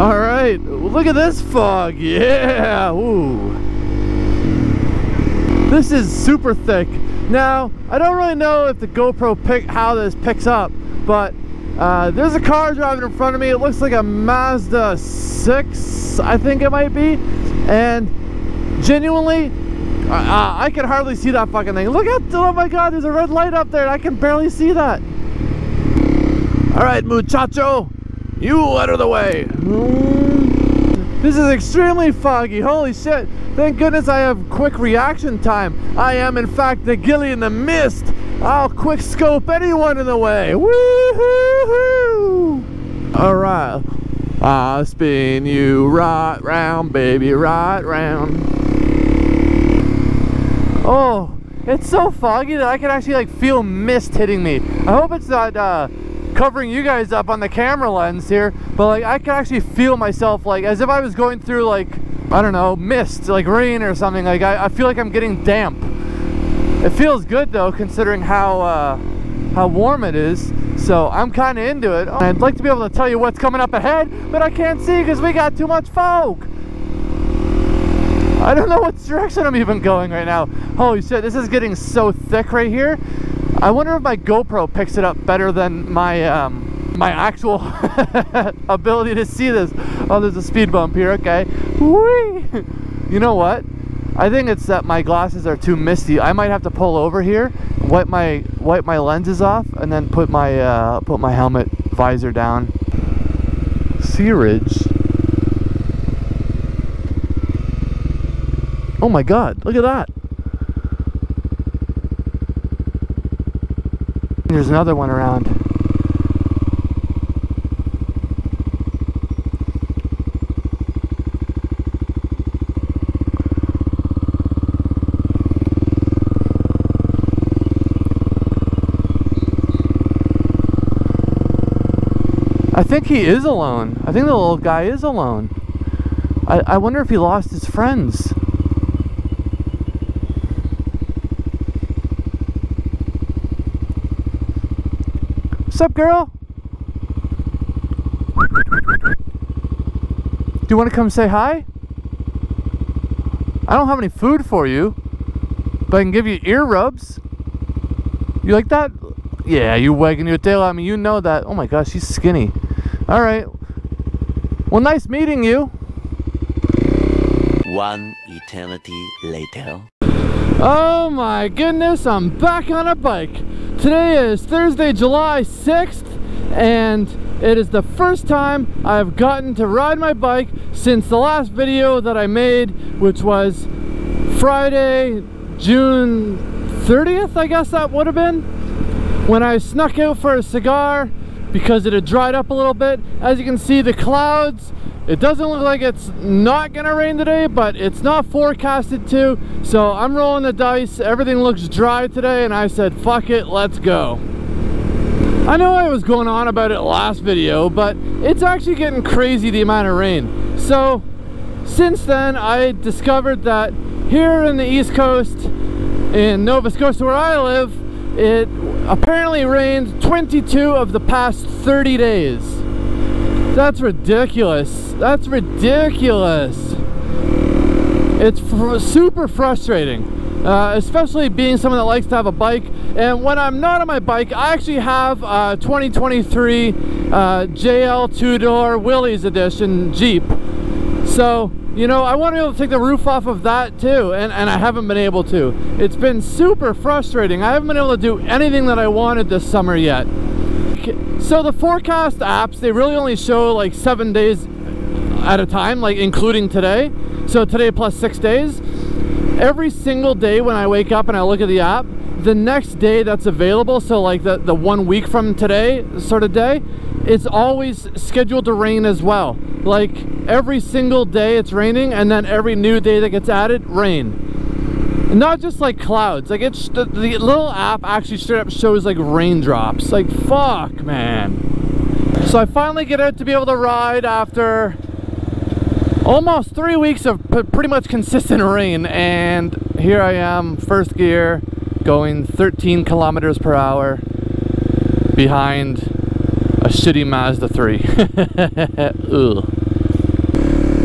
All right, look at this fog. Yeah, ooh. This is super thick. Now, I don't really know if the GoPro pick how this picks up, but uh, there's a car driving in front of me. It looks like a Mazda 6, I think it might be. And genuinely, uh, I can hardly see that fucking thing. Look at, oh my god, there's a red light up there. I can barely see that. All right, muchacho, you out of the way. This is extremely foggy. Holy shit. Thank goodness I have quick reaction time. I am, in fact, the gilly in the mist. I'll quick scope anyone in the way. Woohoo! All right. I'll spin you right round, baby, right round. Oh, it's so foggy that I can actually like feel mist hitting me. I hope it's not uh, covering you guys up on the camera lens here, but like I can actually feel myself like as if I was going through like, I don't know, mist, like rain or something. Like I, I feel like I'm getting damp. It feels good though, considering how uh, how warm it is. So I'm kind of into it. I'd like to be able to tell you what's coming up ahead, but I can't see because we got too much fog. I don't know what direction I'm even going right now. Holy shit, this is getting so thick right here. I wonder if my GoPro picks it up better than my um, my actual ability to see this. Oh, there's a speed bump here. Okay. Whee! You know what? I think it's that my glasses are too misty. I might have to pull over here, wipe my wipe my lenses off, and then put my uh, put my helmet visor down. Sea Ridge. Oh my god, look at that. There's another one around. I think he is alone. I think the little guy is alone. I, I wonder if he lost his friends. What's up, girl? Do you want to come say hi? I don't have any food for you, but I can give you ear rubs. You like that? Yeah, you wagging your tail at me. You know that. Oh my gosh, she's skinny. All right. Well, nice meeting you. One eternity later. Oh my goodness, I'm back on a bike. Today is Thursday, July 6th, and it is the first time I've gotten to ride my bike since the last video that I made, which was Friday, June 30th, I guess that would have been, when I snuck out for a cigar because it had dried up a little bit. As you can see, the clouds, it doesn't look like it's not gonna rain today, but it's not forecasted to. So I'm rolling the dice. Everything looks dry today, and I said, fuck it, let's go. I know I was going on about it last video, but it's actually getting crazy the amount of rain. So since then, I discovered that here in the East Coast, in Nova Scotia where I live, it apparently rained 22 of the past 30 days. That's ridiculous. That's ridiculous. It's fr super frustrating, uh, especially being someone that likes to have a bike. And when I'm not on my bike, I actually have a 2023 uh, JL two-door Willys edition Jeep. So you know, I want to be able to take the roof off of that too, and, and I haven't been able to. It's been super frustrating. I haven't been able to do anything that I wanted this summer yet. So the forecast apps, they really only show like seven days at a time, like including today. So today plus six days. Every single day when I wake up and I look at the app, the next day that's available, so like the, the one week from today sort of day, it's always scheduled to rain as well. Like every single day it's raining and then every new day that gets added, rain. Not just like clouds, like it's the, the little app actually straight up shows like raindrops. Like fuck man. So I finally get out to be able to ride after almost three weeks of pretty much consistent rain and here I am, first gear, going 13 kilometers per hour behind a shitty Mazda 3.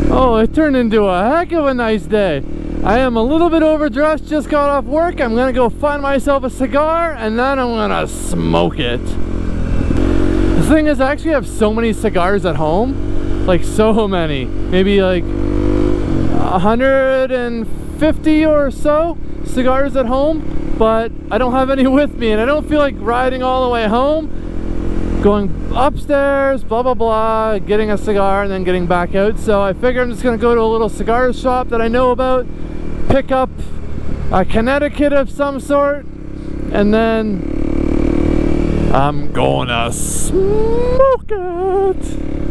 Oh, it turned into a heck of a nice day. I am a little bit overdressed, just got off work. I'm gonna go find myself a cigar and then I'm gonna smoke it. The thing is, I actually have so many cigars at home. Like so many. Maybe like 150 or so cigars at home, but I don't have any with me and I don't feel like riding all the way home going upstairs, blah, blah, blah, getting a cigar and then getting back out. So I figure I'm just gonna go to a little cigar shop that I know about, pick up a Connecticut of some sort, and then I'm gonna smoke it.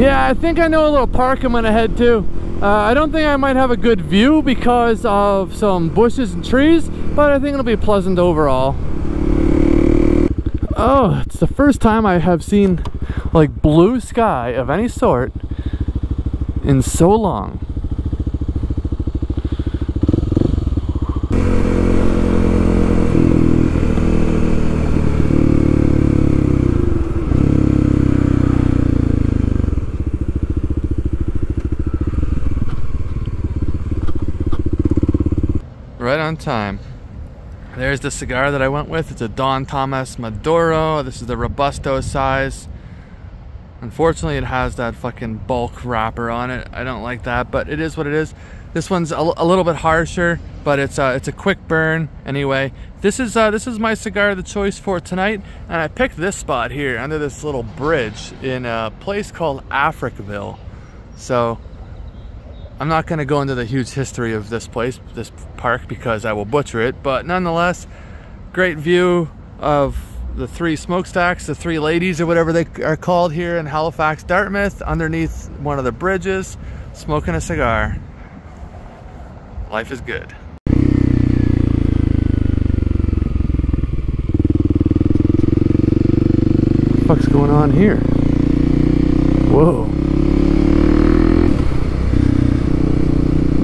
Yeah, I think I know a little park I'm gonna head to. Uh, I don't think I might have a good view because of some bushes and trees, but I think it'll be pleasant overall. Oh, it's the first time I have seen like blue sky of any sort in so long. right on time. There's the cigar that I went with. It's a Don Tomás Maduro. This is the Robusto size. Unfortunately, it has that fucking bulk wrapper on it. I don't like that, but it is what it is. This one's a, a little bit harsher, but it's a, it's a quick burn. Anyway, this is uh, this is my cigar of the choice for tonight, and I picked this spot here under this little bridge in a place called Africville. So I'm not going to go into the huge history of this place, this park, because I will butcher it, but nonetheless, great view of the three smokestacks, the three ladies or whatever they are called here in Halifax, Dartmouth, underneath one of the bridges, smoking a cigar. Life is good. What the fuck's going on here? Whoa.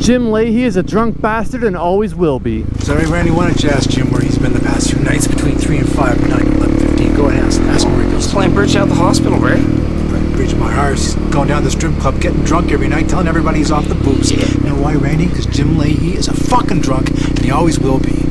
Jim Lahey is a drunk bastard and always will be. Sorry, Randy, why don't you ask Jim where he's been the past few nights between 3 and 5 tonight, 11 15. Go ahead, ask, ask him where he goes. He's playing bridge out the hospital, right? Bridge my heart. He's going down to the strip club, getting drunk every night, telling everybody he's off the booze. Yeah. You know why, Randy? Because Jim Lahey is a fucking drunk, and he always will be.